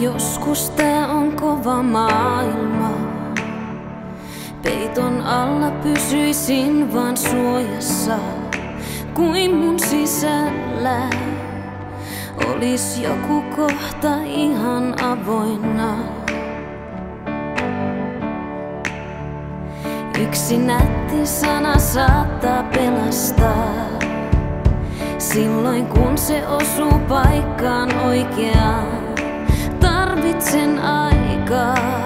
Joskus tää on kova maailma. Peiton alla pysyisin vaan suojassa, kuin mun sisällä olis joku kohta ihan avoinna. Yksi nätti sana saattaa pelastaa. Silloin kun se osuu paikkaan oikeaan tarvitsen aikaa.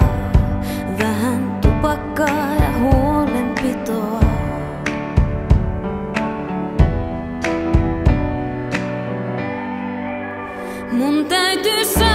Vähän tupakkaa ja huolenpitoa. Mun täytyy saada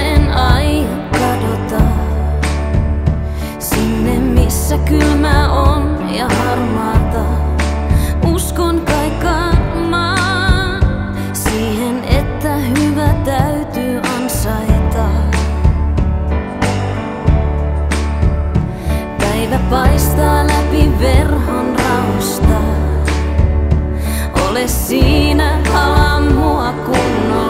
en kadota. Sinne missä kylmä on ja harmaata. Uskon kaikkaan siihen että hyvä täytyy läpi verhon Ole siinä, ala mua kunnolla.